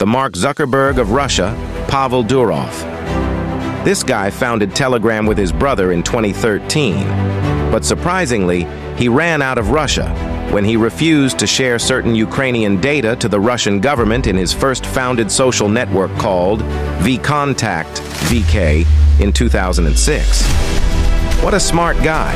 the Mark Zuckerberg of Russia, Pavel Durov. This guy founded Telegram with his brother in 2013. But surprisingly, he ran out of Russia when he refused to share certain Ukrainian data to the Russian government in his first founded social network called VKontakte VK in 2006. What a smart guy.